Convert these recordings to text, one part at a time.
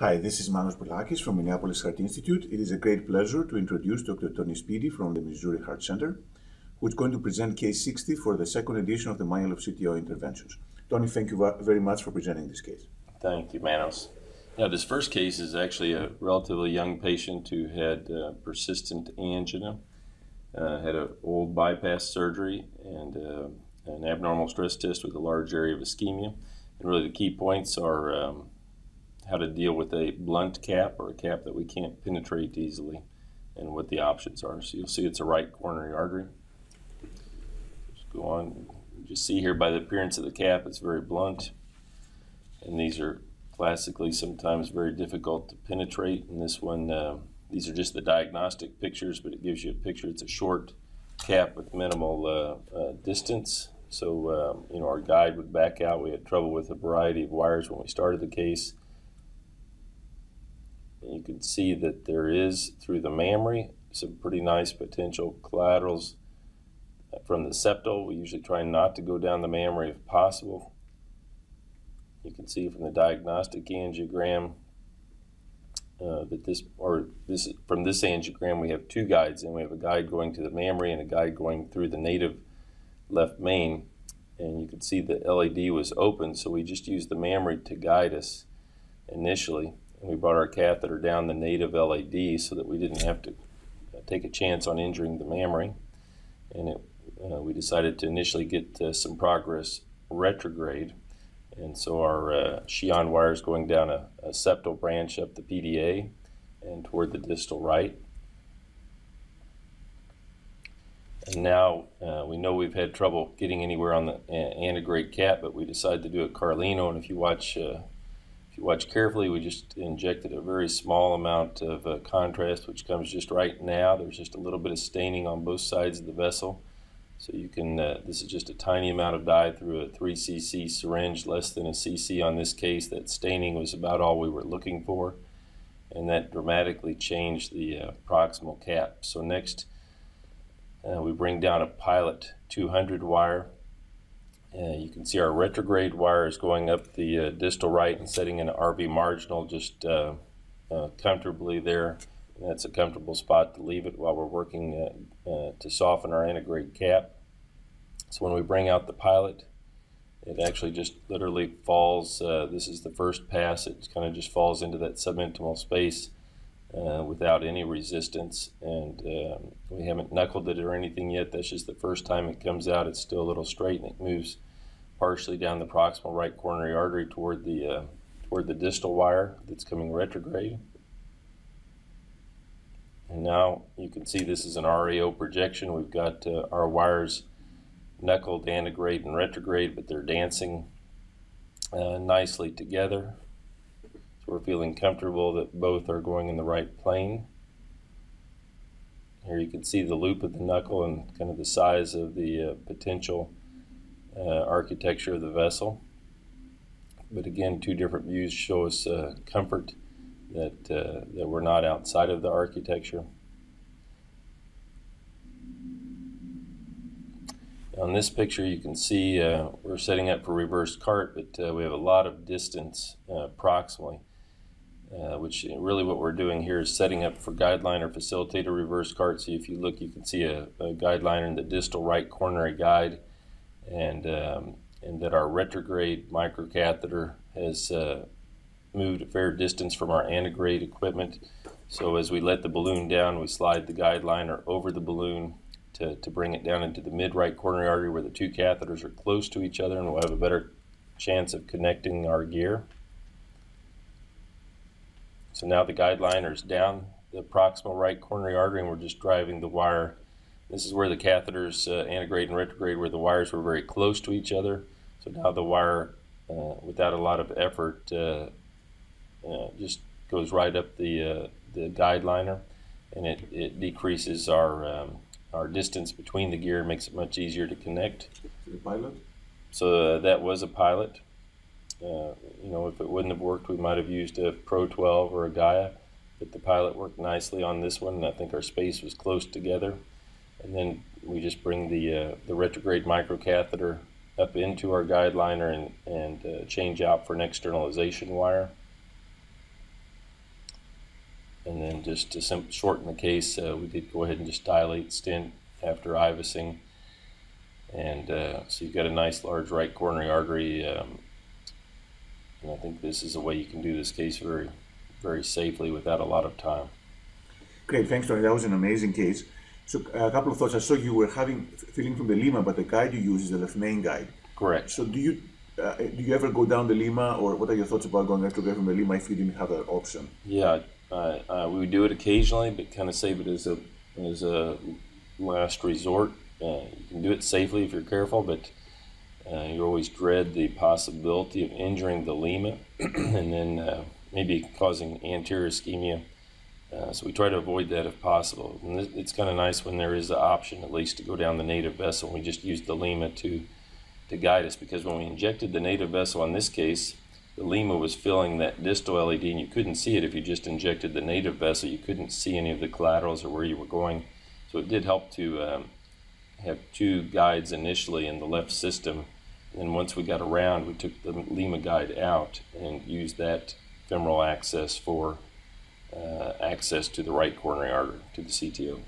Hi, this is Manos Brilakis from Minneapolis Heart Institute. It is a great pleasure to introduce Dr. Tony Spaedy from the Missouri Heart Center, who is going to present case 60 for the second edition of the Manual of CTO interventions. Tony, thank you very much for presenting this case. Thank you, Manos. Now, this first case is actually a relatively young patient who had uh, persistent angina, uh, had an old bypass surgery, and uh, an abnormal stress test with a large area of ischemia. And really, the key points are um, how to deal with a blunt cap or a cap that we can't penetrate easily and what the options are. So you'll see it's a right coronary artery. Just go on. Just see here by the appearance of the cap, it's very blunt. And these are classically sometimes very difficult to penetrate. And this one, uh, these are just the diagnostic pictures, but it gives you a picture. It's a short cap with minimal uh, uh, distance. So, um, you know, our guide would back out. We had trouble with a variety of wires when we started the case you can see that there is, through the mammary, some pretty nice potential collaterals from the septal. We usually try not to go down the mammary if possible. You can see from the diagnostic angiogram uh, that this, or this from this angiogram, we have two guides, and we have a guide going to the mammary and a guide going through the native left main. And you can see the LAD was open, so we just used the mammary to guide us initially. We brought our catheter down the native LAD so that we didn't have to take a chance on injuring the mammary. And it, uh, we decided to initially get uh, some progress retrograde. And so our uh, Sion wire is going down a, a, septal branch up the PDA and toward the distal right. And now uh, we know we've had trouble getting anywhere on the uh, antegrade cap, but we decided to do a Carlino. And if you watch uh, watch carefully, we just injected a very small amount of uh, contrast, which comes just right now. There's just a little bit of staining on both sides of the vessel. So you can, uh, this is just a tiny amount of dye through a 3 cc syringe, less than a cc on this case. That staining was about all we were looking for. And that dramatically changed the uh, proximal cap. So next, uh, we bring down a pilot 200 wire uh, you can see our retrograde wire is going up the uh, distal right and setting an RV marginal just uh, uh, comfortably there. And that's a comfortable spot to leave it while we're working uh, uh, to soften our antegrade cap. So when we bring out the pilot, it actually just literally falls. this is the first pass. It kind of just falls into that subintimal space without any resistance. And um, we haven't knuckled it or anything yet. That's just the first time it comes out. It's still a little straight and it moves partially down the proximal right coronary artery toward the uh, toward the distal wire that's coming retrograde. And now you can see this is an RAO projection. We've got uh, our wires knuckled, antegrade, and retrograde, but they're dancing uh, nicely together. We're feeling comfortable that both are going in the right plane. Here you can see the loop of the knuckle and kind of the size of the uh, potential uh, architecture of the vessel. But again, two different views show us uh, comfort that, uh, that we're not outside of the architecture. On this picture, you can see uh, we're setting up for reverse CART, but uh, we have a lot of distance proximally, uh, which really what we're doing here is setting up for guideliner facilitator reverse CART. So if you look, you can see a, a guideliner in the distal right coronary guide and um, and that our retrograde microcatheter has uh, moved a fair distance from our antegrade equipment. So as we let the balloon down, we slide the guide liner over the balloon to, to bring it down into the mid-right coronary artery where the two catheters are close to each other and we'll have a better chance of connecting our gear. So now the guide liner is down the proximal right coronary artery and we're just driving the wire this is where the catheters, uh, antegrade and retrograde, where the wires were very close to each other. So now the wire, uh, without a lot of effort, uh, uh just goes right up the uh, the guide liner, and it, it decreases our um, our distance between the gear, makes it much easier to connect. The pilot. So uh, that was a pilot. You know, if it wouldn't have worked, we might have used a Pro 12 or a Gaia, but the pilot worked nicely on this one, and I think our space was close together and then we just bring the uh, the retrograde microcatheter up into our guide liner and, and uh, change out for an externalization wire. and then just to sim- shorten the case, uh, we did go ahead and just dilate stent after IVUSing. And uh, so you've got a nice large right coronary artery. Um, and I think this is a way you can do this case very, very safely without a lot of time. Great, thanks, Tony. That was an amazing case. So, a couple of thoughts. I saw you were having feeling from the Lima, but the guide you use is the left main guide. Correct. So, do you uh, do you ever go down the Lima, or what are your thoughts about going retrograde from the Lima if you didn't have that option? Yeah, uh, uh, we would do it occasionally, but kind of save it as a as a last resort. Uh, you can do it safely if you're careful, but uh, you always dread the possibility of injuring the lima and then uh, maybe causing anterior ischemia. Uh, so we try to avoid that if possible. And it's kind of nice when there is the option, at least, to go down the native vessel. We just use the lima to to guide us because when we injected the native vessel in this case, the lima was filling that distal LAD, and you couldn't see it if you just injected the native vessel. You couldn't see any of the collaterals or where you were going. So it did help to um, have two guides initially in the left system. And once we got around, we took the lima guide out and used that femoral access for uh, access to the right coronary artery, to the CTO.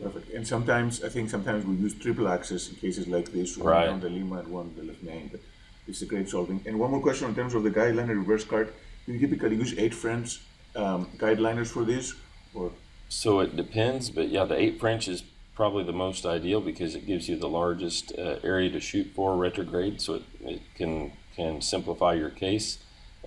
Perfect. And sometimes, I think sometimes we use triple access in cases like this, one Right. on the Lima and one on the left main, but is a great solving. And one more question in terms of the guideline and reverse CART. Do you typically use eight French um, guideliners for this? Or So it depends, but yeah, the eight French is probably the most ideal because it gives you the largest uh, area to shoot for retrograde, so it, it can can simplify your case.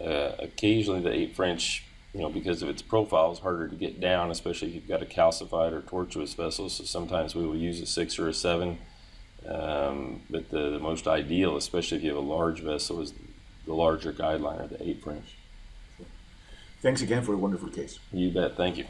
Uh, occasionally, the eight French, you know, because of its profile, is harder to get down, especially if you've got a calcified or tortuous vessel. So sometimes we will use a six or a seven. Um, but the, the most ideal, especially if you have a large vessel, is the larger guideline or the eight French. thanks again for a wonderful case. You bet. Thank you.